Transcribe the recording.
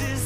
is